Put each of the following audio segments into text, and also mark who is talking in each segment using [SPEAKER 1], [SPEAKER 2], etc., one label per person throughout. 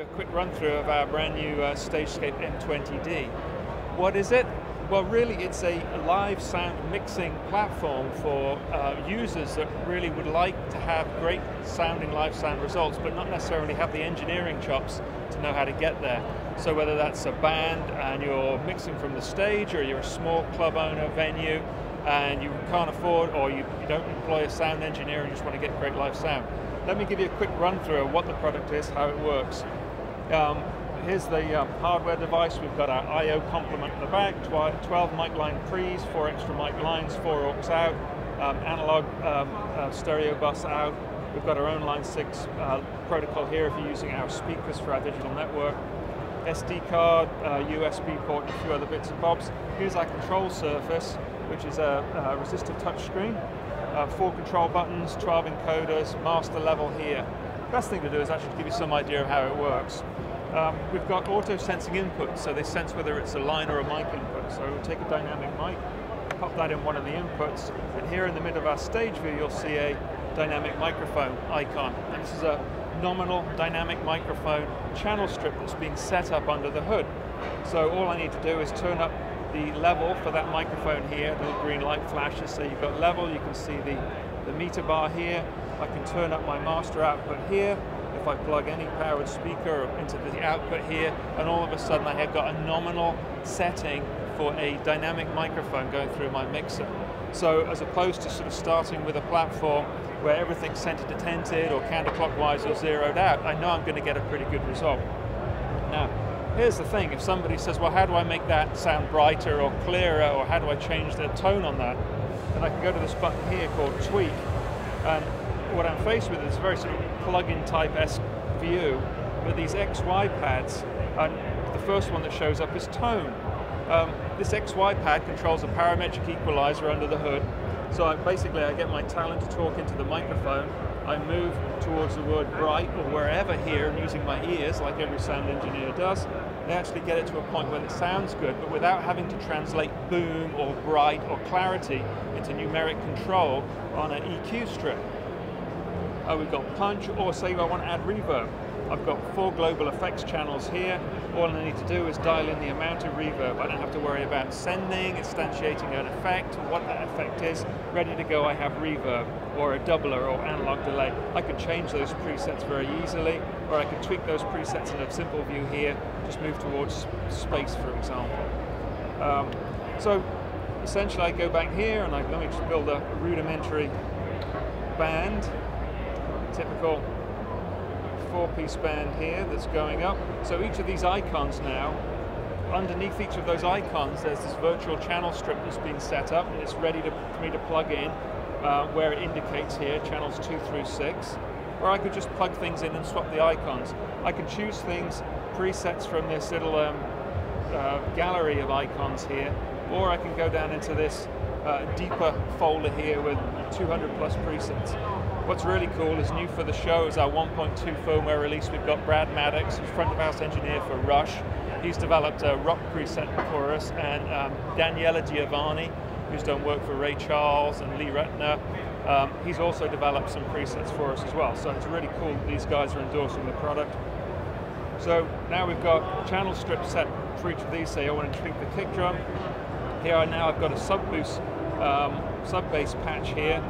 [SPEAKER 1] A quick run through of our brand new uh, StageScape M20D. What is it? Well, really, it's a live sound mixing platform for uh, users that really would like to have great sounding live sound results, but not necessarily have the engineering chops to know how to get there. So whether that's a band and you're mixing from the stage, or you're a small club owner, venue, and you can't afford, or you, you don't employ a sound engineer and you just want to get great live sound. Let me give you a quick run through of what the product is, how it works. Um, here's the um, hardware device. We've got our I.O. complement in the back, 12 mic line pre's, four extra mic lines, four aux out, um, analog um, uh, stereo bus out. We've got our own Line 6 uh, protocol here if you're using our speakers for our digital network. SD card, uh, USB port, and a few other bits and bobs. Here's our control surface, which is a, a resistive touchscreen. Uh, four control buttons, 12 encoders, master level here. Best thing to do is actually give you some idea of how it works. Um, we've got auto sensing inputs, so they sense whether it's a line or a mic input. So we'll take a dynamic mic, pop that in one of the inputs, and here in the middle of our stage view, you'll see a dynamic microphone icon. And this is a nominal dynamic microphone channel strip that's being set up under the hood. So all I need to do is turn up the level for that microphone here, the green light flashes, so you've got level, you can see the, the meter bar here, I can turn up my master output here, if I plug any powered speaker into the output here, and all of a sudden I have got a nominal setting for a dynamic microphone going through my mixer. So as opposed to sort of starting with a platform where everything's center detented or counterclockwise or zeroed out, I know I'm going to get a pretty good result. Now, here's the thing, if somebody says, well, how do I make that sound brighter or clearer, or how do I change the tone on that? Then I can go to this button here called Tweak, and what I'm faced with is very sort of plug-in type-esque view, but these XY pads, and the first one that shows up is tone. Um, this XY pad controls a parametric equalizer under the hood, so I, basically I get my talent to talk into the microphone, I move towards the word bright or wherever here and using my ears like every sound engineer does, they actually get it to a point where it sounds good, but without having to translate boom or bright or clarity into numeric control on an EQ strip uh, we've got punch, or say I want to add reverb. I've got four global effects channels here. All I need to do is dial in the amount of reverb. I don't have to worry about sending, instantiating an effect, what that effect is. Ready to go, I have reverb, or a doubler, or analog delay. I can change those presets very easily, or I can tweak those presets in a simple view here, just move towards space, for example. Um, so essentially I go back here and I, let me just build a rudimentary band typical four-piece band here that's going up. So each of these icons now, underneath each of those icons, there's this virtual channel strip that's been set up and it's ready to, for me to plug in uh, where it indicates here, channels two through six. Or I could just plug things in and swap the icons. I can choose things, presets from this little um, uh, gallery of icons here, or I can go down into this uh, deeper folder here with 200 plus presets. What's really cool is new for the show is our 1.2 firmware release. We've got Brad Madix, who's front of house engineer for Rush. He's developed a rock preset for us, and um, Daniela Giovanni, who's done work for Ray Charles and Lee Ritenour. Um, he's also developed some presets for us as well. So it's really cool that these guys are endorsing the product. So now we've got channel strips set for each of these. Say I want to tweak the kick drum. Here I now I've got a sub boost, um, sub bass patch here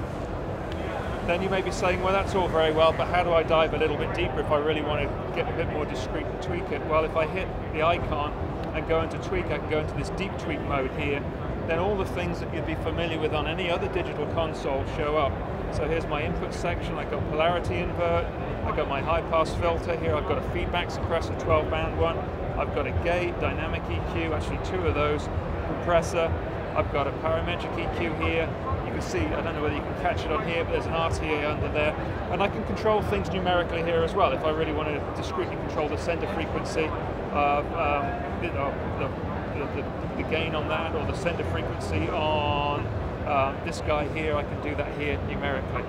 [SPEAKER 1] then you may be saying, well, that's all very well, but how do I dive a little bit deeper if I really want to get a bit more discreet and tweak it? Well, if I hit the icon and go into tweak, I can go into this deep tweak mode here, then all the things that you'd be familiar with on any other digital console show up. So here's my input section, I've got polarity invert, I've got my high pass filter here, I've got a feedback suppressor, 12 band one, I've got a gate, dynamic EQ, actually two of those, compressor, I've got a parametric EQ here, can see, I don't know whether you can catch it on here, but there's an RTA under there. And I can control things numerically here as well. If I really want to discretely control the center frequency, of um, the, the, the, the, gain on that, or the center frequency on um, this guy here, I can do that here numerically.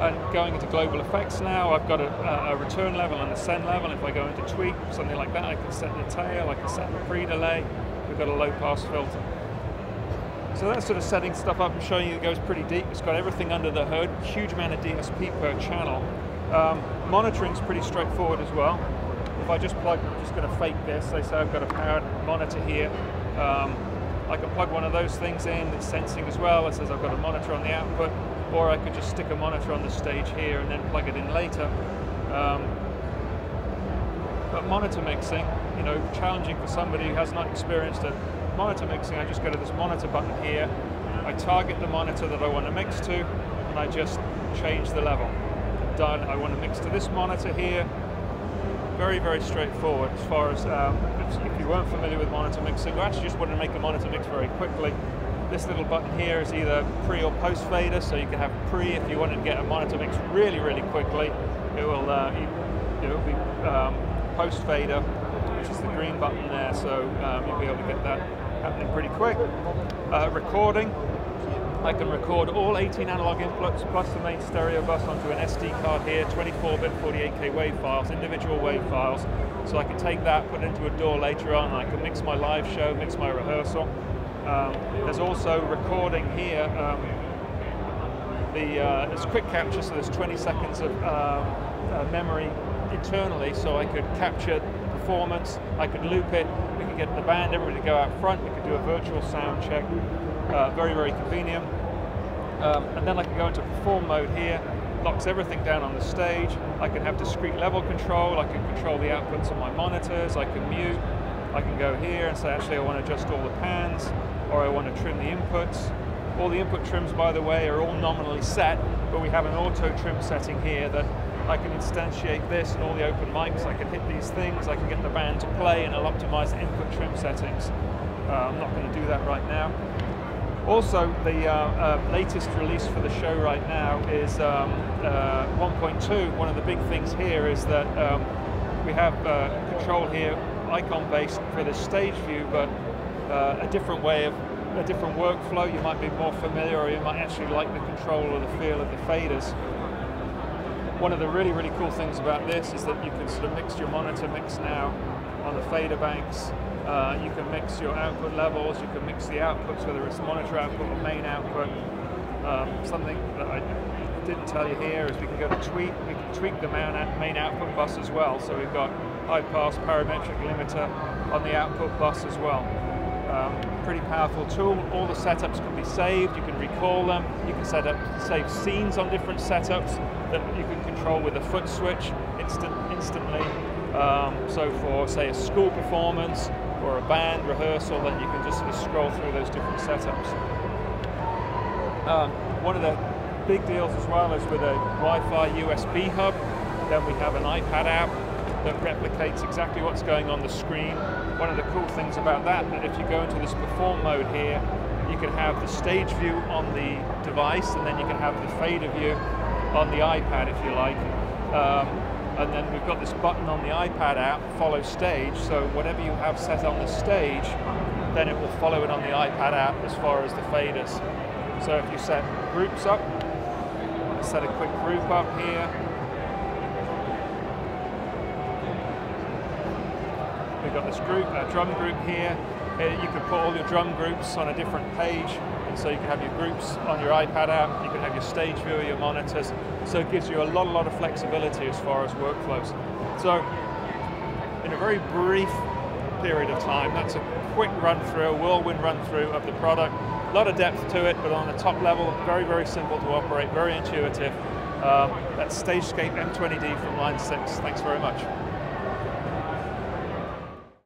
[SPEAKER 1] And going into global effects now, I've got a, a, return level and a send level. If I go into tweak, something like that, I can set the tail, I can set the pre-delay. We've got a low pass filter. So that's sort of setting stuff up and showing you it goes pretty deep. It's got everything under the hood, huge amount of DSP per channel. Um, monitoring's pretty straightforward as well. If I just plug, I'm just going to fake this, they say I've got a powered monitor here. Um, I can plug one of those things in, it's sensing as well, it says I've got a monitor on the output, or I could just stick a monitor on the stage here and then plug it in later. Um, but monitor mixing, you know, challenging for somebody who has not experienced it. Monitor mixing, I just go to this monitor button here, I target the monitor that I want to mix to, and I just change the level. Done, I want to mix to this monitor here. Very, very straightforward as far as, um, if you weren't familiar with monitor mixing, or actually just want to make a monitor mix very quickly, this little button here is either pre or post fader, so you can have pre if you wanted to get a monitor mix really, really quickly. It will, uh, it will be um, post fader, which is the green button there, so um, you'll be able to get that happening pretty quick. Uh, recording, I can record all 18 analog inputs plus the main stereo bus onto an SD card here, 24-bit 48K WAV files, individual WAV files. So I can take that, put it into a DAW later on, I can mix my live show, mix my rehearsal. Um, there's also recording here, um, the, uh, there's quick capture, so there's 20 seconds of um, uh, memory internally, so I could capture performance, I could loop it, we could get the band, everybody to go out front, we could do a virtual sound check, uh, very, very convenient. Um, and then I can go into perform mode here, locks everything down on the stage. I can have discrete level control, I can control the outputs on my monitors, I can mute, I can go here and say actually I want to adjust all the pans, or I want to trim the inputs. All the input trims, by the way, are all nominally set, but we have an auto trim setting here that I can instantiate this and all the open mics, I can hit these things, I can get the band to play and I'll optimize the input trim settings. Uh, I'm not going to do that right now. Also, the uh, uh, latest release for the show right now is um, uh, 1.2. One of the big things here is that um, we have uh, control here, icon based for the stage view, but uh, a different way of a different workflow. You might be more familiar, or you might actually like the control or the feel of the faders. One of the really, really cool things about this is that you can sort of mix your monitor mix now on the fader banks. Uh, you can mix your output levels, you can mix the outputs, whether it's monitor output or main output. Um, something that I didn't tell you here is we can go to tweak, we can tweak the main output bus as well. So we've got high pass parametric limiter on the output bus as well. Um, pretty powerful tool. All the setups can be saved. You can recall them. You can set up save scenes on different setups that you can control with a foot switch instant, instantly. Um, so for say a school performance or a band rehearsal, then you can just sort of scroll through those different setups. Um, one of the big deals as well is with a Wi-Fi USB hub. Then we have an iPad app that replicates exactly what's going on the screen. One of the cool things about that, that if you go into this perform mode here, you can have the stage view on the device and then you can have the fader view on the iPad if you like. Um, and then we've got this button on the iPad app, follow stage, so whatever you have set on the stage, then it will follow it on the iPad app as far as the faders. So if you set groups up, set a quick group up here, We've got this group, a drum group here. You can put all your drum groups on a different page, so you can have your groups on your iPad app, you can have your stage view, your monitors, so it gives you a lot, a lot of flexibility as far as workflows. So, in a very brief period of time, that's a quick run through, a whirlwind run through of the product. A lot of depth to it, but on the top level, very, very simple to operate, very intuitive. Um, that's StageScape M20D from Line 6. Thanks very much.